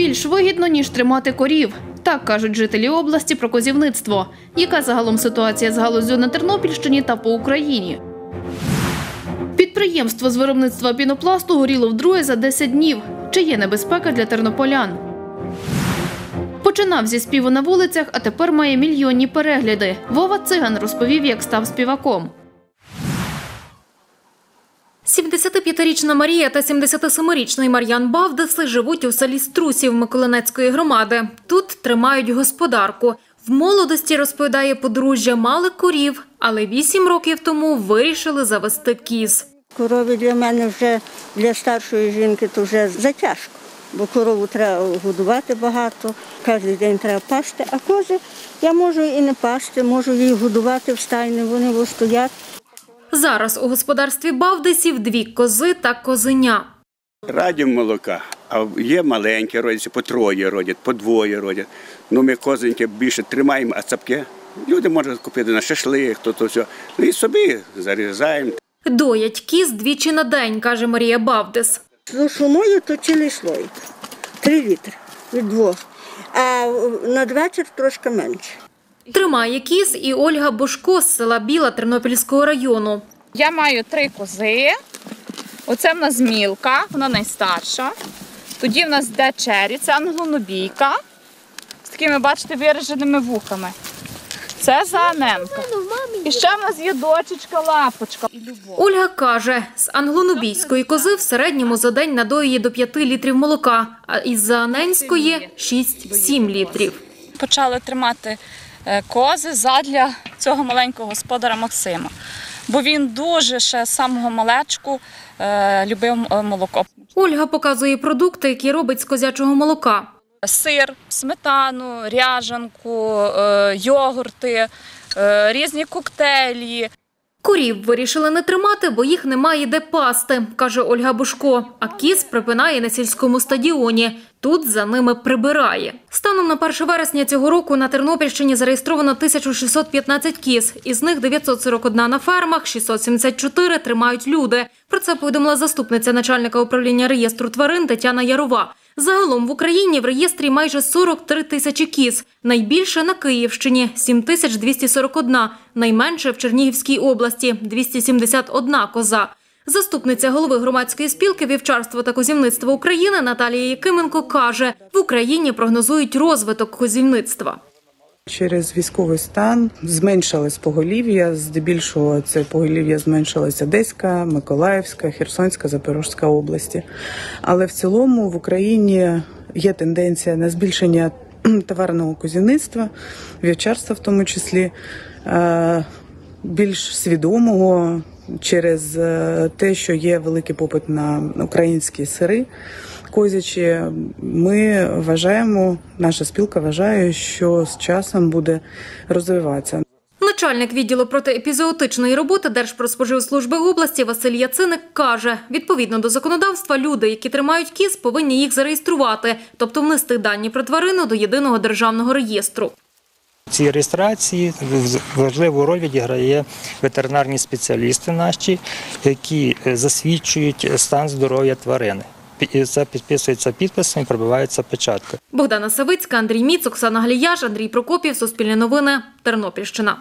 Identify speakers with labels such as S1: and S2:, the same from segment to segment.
S1: Більш вигідно, ніж тримати корів. Так кажуть жителі області про козівництво. Яка загалом ситуація з галузю на Тернопільщині та по Україні? Підприємство з виробництва пінопласту горіло вдруге за 10 днів. Чи є небезпека для тернополян? Починав зі співу на вулицях, а тепер має мільйонні перегляди. Вова Циган розповів, як став співаком.
S2: 75-річна Марія та 77-річний Мар'ян Бавдеси живуть у селі Струсів Миколинецької громади. Тут тримають господарку. В молодості, розповідає подружжя, мали корів, але 8 років тому вирішили завести кіз.
S3: Корови для мене вже для старшої жінки то вже затяжко, бо корову треба годувати багато, кожен день треба пасти, а кози я можу і не пасти, можу їх годувати в стайні, вони стоять.
S2: Зараз у господарстві Бавдесів дві кози та козеня.
S4: Радім молока, а є маленькі родяться, по троє родять, по двоє родять. Ну ми козеньки більше тримаємо, а цапки люди можуть купити на шашлик, то, то все. Ну і собі зарізаємо.
S2: Доять кіз двічі на день, каже Марія Бавдес.
S3: З сумою то цілий слой, три літри від двох, а на вечір трошки менше.
S2: Тримає кіз і Ольга Бошко з села Біла Тернопільського району.
S5: Я маю три кози. Оце в нас мілка, вона найстарша. Тоді в нас йде чері, це англонобійка з такими, бачите, вираженими вухами. Це зааненка. І ще в нас є дочечка, лапочка.
S2: Ольга каже, з англонубійської кози в середньому за день надоює до 5 літрів молока, а із зааненської 6-7 літрів.
S5: Почали тримати кози задля цього маленького господара Максима. Бо він дуже ще з самого малечку е, любив е, молоко.
S2: Ольга показує продукти, які робить з козячого молока.
S5: Сир, сметану, ряжанку, е, йогурти, е, різні коктейлі.
S2: Корів вирішили не тримати, бо їх немає де пасти, каже Ольга Бушко. А кіз припинає на сільському стадіоні. Тут за ними прибирає. Станом на 1 вересня цього року на Тернопільщині зареєстровано 1615 кіз. Із них 941 на фермах, 674 тримають люди. Про це повідомила заступниця начальника управління реєстру тварин Тетяна Ярова. Загалом в Україні в реєстрі майже 43 тисячі кіз. Найбільше на Київщині – 7241, найменше в Чернігівській області – 271 коза. Заступниця голови громадської спілки вівчарство та козівництво України Наталія Якименко каже, в Україні прогнозують розвиток козівництва.
S6: Через військовий стан зменшилось поголів'я. Здебільшого це поголів'я зменшилося Одеська, Миколаївська, Херсонська, Запорізька області. Але в цілому в Україні є тенденція на збільшення товарного козівництва, вівчарства в тому числі, е, більш свідомого через е, те, що є великий попит на українські сири. Козячі, ми вважаємо, наша спілка вважає, що з часом буде розвиватися.
S2: Начальник відділу протиепізоотичної роботи Держпродспоживслужби області Василь Яциник каже, відповідно до законодавства, люди, які тримають кіз, повинні їх зареєструвати, тобто внести дані про тварину до єдиного державного реєстру.
S7: В цій реєстрації важливу роль відіграє ветеринарні спеціалісти наші, які е, засвідчують стан здоров'я тварини. Пі- Це підписується підписом і пробивається печатка.
S2: Богдана Савицька, Андрій Міц, Оксана Галіяш, Андрій Прокопів, Суспільне новини, Тернопільщина.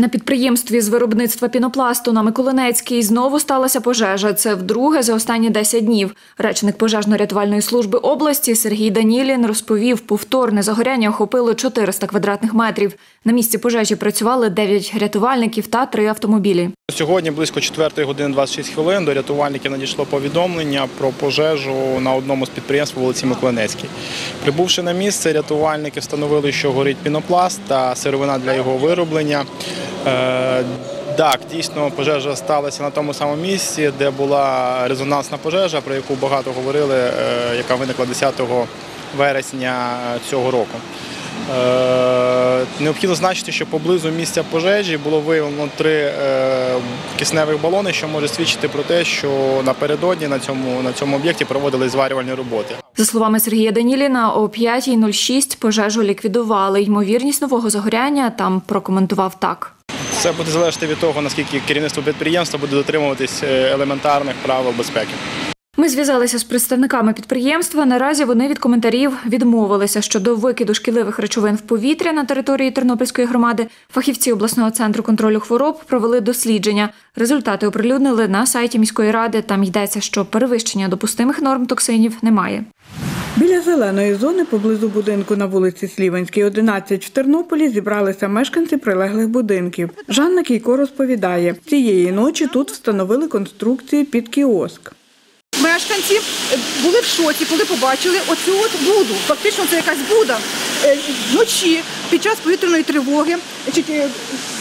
S8: На підприємстві з виробництва пінопласту на Миколинецькій знову сталася пожежа. Це вдруге за останні 10 днів. Речник пожежно-рятувальної служби області Сергій Данілін розповів, повторне загоряння охопило 400 квадратних метрів. На місці пожежі працювали 9 рятувальників та 3 автомобілі.
S9: Сьогодні близько 4 години 26 хвилин до рятувальників надійшло повідомлення про пожежу на одному з підприємств вулиці Миколинецькій. Прибувши на місце, рятувальники встановили, що горить пінопласт та сировина для його вироблення. Е, Так, дійсно, пожежа сталася на тому самому місці, де була резонансна пожежа, про яку багато говорили, е, яка виникла 10 вересня цього року. Е, Необхідно значити, що поблизу місця пожежі було виявлено три е, кисневих балони, що може свідчити про те, що напередодні на цьому, на цьому об'єкті проводили зварювальні роботи.
S8: За словами Сергія Даніліна, о 5.06 пожежу ліквідували. Ймовірність нового загоряння там прокоментував так.
S9: Це буде залежати від того, наскільки керівництво підприємства буде дотримуватись е, елементарних правил безпеки.
S8: Ми зв'язалися з представниками підприємства. Наразі вони від коментарів відмовилися щодо викиду шкідливих речовин в повітря на території Тернопільської громади. Фахівці обласного центру контролю хвороб провели дослідження. Результати оприлюднили на сайті міської ради. Там йдеться, що перевищення допустимих норм токсинів немає.
S10: Біля зеленої зони поблизу будинку на вулиці Сліванській, 11 в Тернополі зібралися мешканці прилеглих будинків. Жанна Кійко розповідає, цієї ночі тут встановили конструкції під кіоск.
S11: Мешканці були в шоці, коли побачили оцю от буду. Фактично це якась буда. Е, Вночі під час повітряної тривоги е,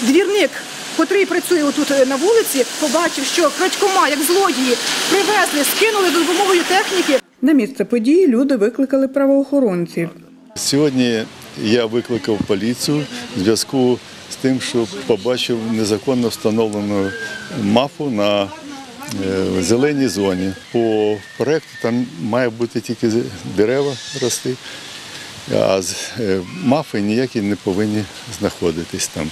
S11: двірник, котрий працює отут е, на вулиці, побачив, що крадькома, як злодії, привезли, скинули за допомогою техніки.
S10: На місце події люди викликали правоохоронців.
S12: Сьогодні я викликав поліцію в зв'язку з тим, що побачив незаконно встановлену мафу на е, зеленій зоні. По проекту там має бути тільки дерева рости, а е, мафи ніякі не повинні знаходитись там.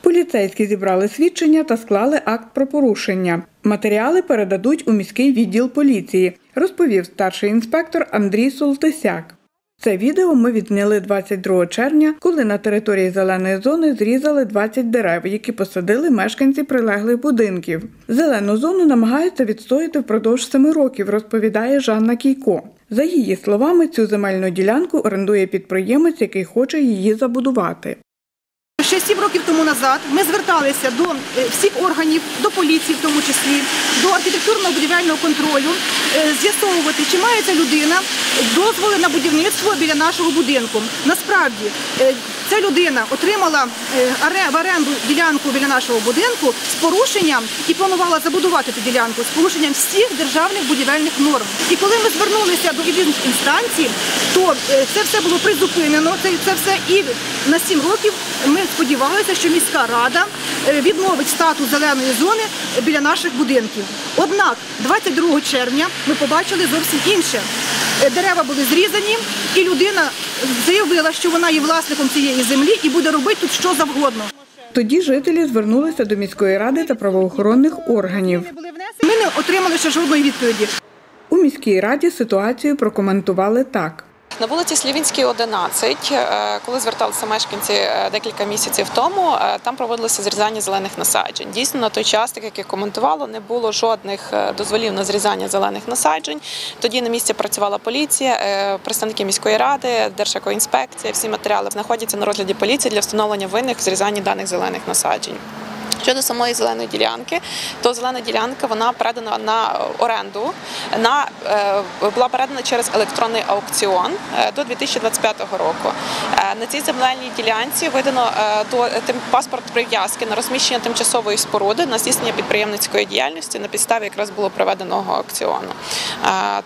S10: Поліцейські зібрали свідчення та склали акт про порушення. Матеріали передадуть у міський відділ поліції, розповів старший інспектор Андрій Солтисяк. Це відео ми відзняли 22 червня, коли на території зеленої зони зрізали 20 дерев, які посадили мешканці прилеглих будинків. Зелену зону намагаються відстояти впродовж семи років, розповідає Жанна Кійко. За її словами, цю земельну ділянку орендує підприємець, який хоче її забудувати.
S11: Ще сім років тому назад ми зверталися до е, всіх органів, до поліції в тому числі, до архітектурного будівельного контролю, е, з'ясовувати, чи має ця людина дозволи на будівництво біля нашого будинку. Насправді е, ця людина отримала е, в оренду ділянку біля нашого будинку з порушенням і планувала забудувати цю ділянку з порушенням всіх державних будівельних норм. І коли ми звернулися до різних інстанцій, то це все було призупинено. Це, це все і на сім років ми сподівалися, що міська рада відновить статус зеленої зони біля наших будинків. Однак 22 червня ми побачили зовсім інше. Е, Дерева були зрізані, і людина заявила, що вона є власником цієї землі і буде робити тут що завгодно.
S10: Тоді жителі звернулися до міської ради та правоохоронних органів.
S11: Ми не отримали ще жодної відповіді.
S10: У міській раді ситуацію прокоментували так.
S1: На вулиці Слівінській, 11, е, коли зверталися мешканці е, декілька місяців тому, е, там проводилося зрізання зелених насаджень. Дійсно, на той час, так як я коментувала, не було жодних дозволів на зрізання зелених насаджень. Тоді на місці працювала поліція, представники міської ради, Держекоінспекція. Всі матеріали знаходяться на розгляді поліції для встановлення винних в зрізанні даних зелених насаджень. Щодо самої зеленої ділянки, то зелена ділянка вона передана на оренду. На е, була передана через електронний аукціон е, до 2025 року. Е, на цій земельній ділянці видано паспорт прив'язки на розміщення тимчасової споруди на здійснення підприємницької діяльності на підставі якраз було проведеного аукціону.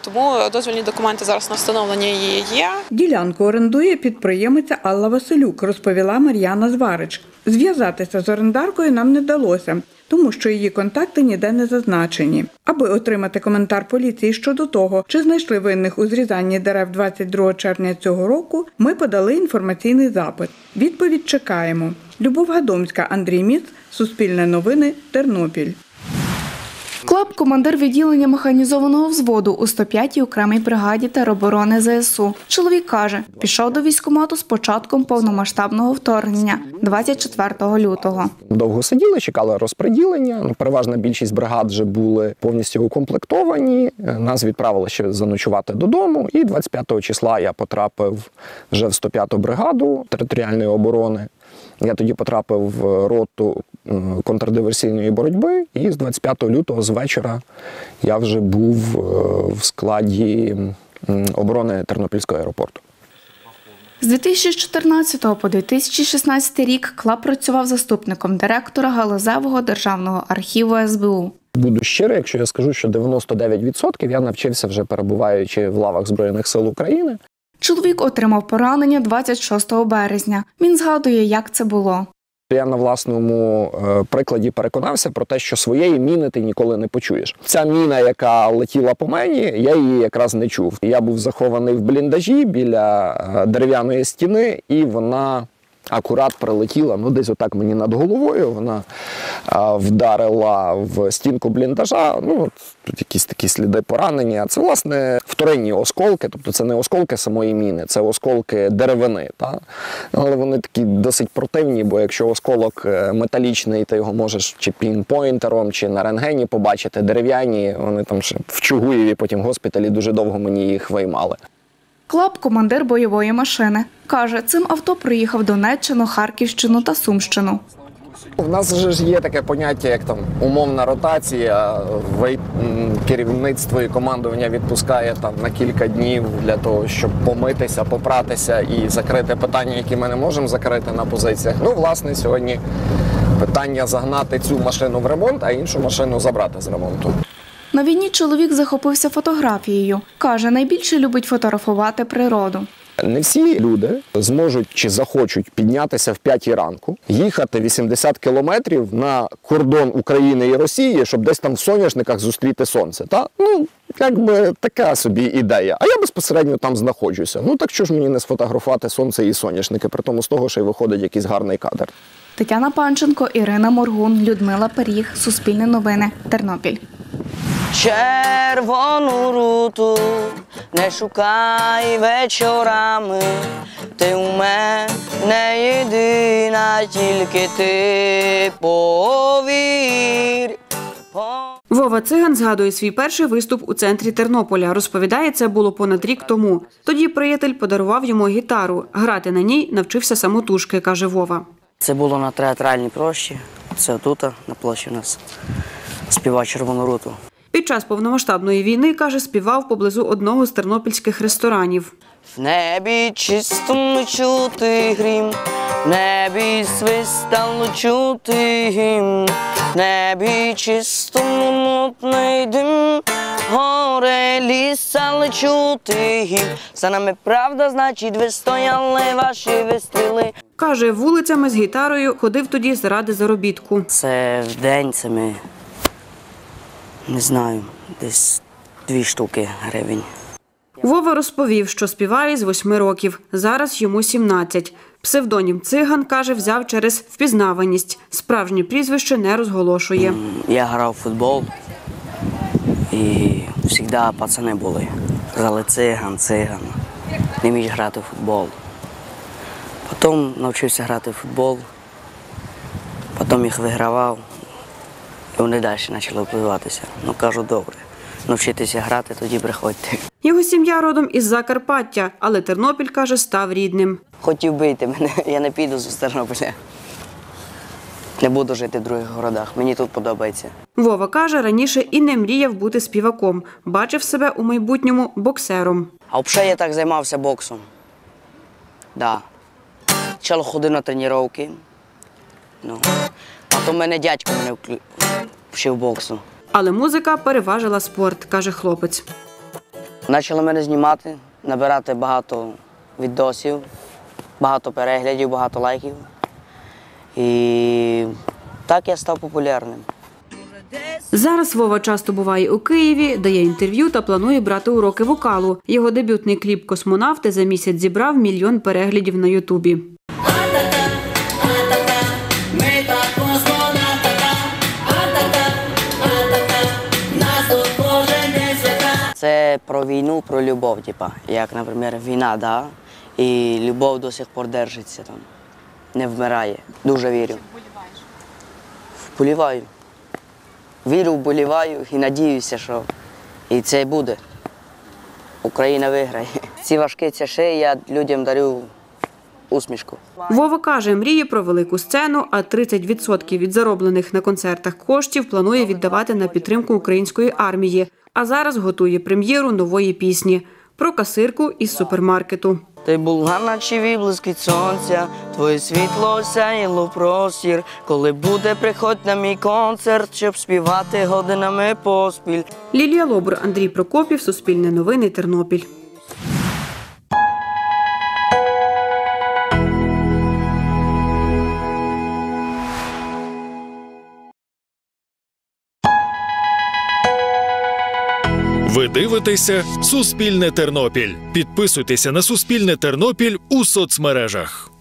S1: Тому дозвільні документи зараз на встановлення її є.
S10: Ділянку орендує підприємиця Алла Василюк, розповіла Мар'яна Зварич. Зв'язатися з орендаркою нам не вдалося, тому що її контакти ніде не зазначені. Аби отримати коментар поліції щодо того, чи знайшли винних у зрізанні дерев 22 червня цього року, ми подали інформаційний запит. Відповідь чекаємо. Любов Гадомська, Андрій Міц, Суспільне новини, Тернопіль.
S13: Клаб командир відділення механізованого взводу у 105-й окремій бригаді тероборони ЗСУ. Чоловік каже, пішов до військкомату з початком повномасштабного вторгнення 24 лютого.
S14: Довго сиділи, чекали розподілення. Ну, переважна більшість бригад вже були повністю укомплектовані. Нас відправили ще заночувати додому. І 25 числа я потрапив вже в 105-ту бригаду територіальної оборони. Я тоді потрапив в роту контрдиверсійної боротьби, і з 25 лютого з вечора я вже був е, в складі оборони Тернопільського аеропорту.
S13: З 2014 по 2016 рік Клаб працював заступником директора галузевого державного архіву СБУ.
S14: Буду щирий, якщо я скажу, що 99% я навчився вже перебуваючи в лавах Збройних сил України.
S13: Чоловік отримав поранення 26 березня. Він згадує, як це було.
S14: Я на власному е, прикладі переконався про те, що своєї міни ти ніколи не почуєш. Ця міна, яка летіла по мені, я її якраз не чув. Я був захований в бліндажі біля е, дерев'яної стіни, і вона акурат прилетіла. Ну, десь отак мені над головою. Вона а, вдарила в стінку бліндажа. Ну, от тут якісь такі сліди поранення. Це, власне, вторинні осколки, тобто це не осколки самої міни, це осколки деревини. Та? Але вони такі досить противні, бо якщо осколок е, металічний, ти його можеш чи пінпойнтером, чи на рентгені побачити, дерев'яні, вони там ще в Чугуєві, потім в госпіталі дуже довго мені їх виймали.
S13: Клап командир бойової машини. Каже, цим авто проїхав Донеччину, Харківщину та Сумщину.
S14: У нас же ж є таке поняття, як там умовна ротація. Керівництво і командування відпускає там на кілька днів для того, щоб помитися, попратися і закрити питання, які ми не можемо закрити на позиціях. Ну, власне, сьогодні питання загнати цю машину в ремонт, а іншу машину забрати з ремонту.
S13: На війні чоловік захопився фотографією. Каже, найбільше любить фотографувати природу.
S14: Не всі люди зможуть чи захочуть піднятися в п'ятій ранку, їхати 80 кілометрів на кордон України і Росії, щоб десь там в соняшниках зустріти сонце. Та ну якби така собі ідея. А я безпосередньо там знаходжуся. Ну так що ж мені не сфотографувати сонце і соняшники, при тому з того, що й виходить якийсь гарний кадр.
S13: Тетяна Панченко, Ірина Моргун, Людмила Періг, Суспільне новини, Тернопіль.
S15: Червону руту не шукай вечорами, ти у мене єдина, тільки ти повір.
S16: Вова Циган згадує свій перший виступ у центрі Тернополя. Розповідає, це було понад рік тому. Тоді приятель подарував йому гітару. Грати на ній навчився самотужки, каже Вова.
S15: Це було на театральній площі. Це тут, на площі у нас співав червону руту.
S16: Під час повномасштабної війни, каже, співав поблизу одного з тернопільських ресторанів.
S15: В небі чистому чути грім, в небі свистало чути гімн, в небі чистому мутний дим, горе ліс, але чути гімн. За нами правда, значить, ви стояли ваші вистріли.
S16: Каже, вулицями з гітарою ходив тоді заради заробітку.
S15: Це в день, це ми, не знаю, десь дві штуки гривень.
S16: Вова розповів, що співає з восьми років. Зараз йому 17. Псевдонім циган, каже, взяв через впізнаваність. Справжнє прізвище не розголошує.
S15: Я грав в футбол і завжди пацани були. Казали циган, циган. Не вмієш грати в футбол. Потім навчився грати в футбол, потім їх вигравав, і вони далі почали впливатися. Ну кажу, добре, навчитися грати, тоді приходьте.
S16: Його сім'я родом із Закарпаття, але Тернопіль, каже, став рідним.
S15: Хотів бити мене, я не піду з Тернополя. Не буду жити в других городах, мені тут подобається.
S16: Вова каже, раніше і не мріяв бути співаком. Бачив себе у майбутньому боксером.
S15: А взагалі я так займався боксом. Да. Спочатку ходив на тренування. Ну. Потім мене дядько мене вчив боксу.
S16: Але музика переважила спорт, каже хлопець.
S15: Почали мене знімати, набирати багато відосів, багато переглядів, багато лайків. І так я став популярним.
S16: Зараз Вова часто буває у Києві, дає інтерв'ю та планує брати уроки вокалу. Його дебютний кліп Космонавти за місяць зібрав мільйон переглядів на Ютубі.
S15: Це про війну, про любов, типа. Як, наприклад, війна, да? і любов до сих пор держиться там, не вмирає. Дуже вірю. Вболіваю. Вірю, вболіваю і надіюся, що і це буде. Україна виграє. Ці важкі часи я людям дарю усмішку.
S16: Вова каже, мріє про велику сцену, а 30% від зароблених на концертах коштів планує віддавати на підтримку української армії. А зараз готує прем'єру нової пісні про касирку із супермаркету.
S15: Ти була, наче віблиски сонця, твоє світло сяїло простір. Коли буде, приходь на мій концерт, щоб співати годинами поспіль.
S16: Лілія Лобур, Андрій Прокопів, Суспільне новини, Тернопіль.
S17: Дивитеся Суспільне Тернопіль. Підписуйтеся на Суспільне Тернопіль у соцмережах.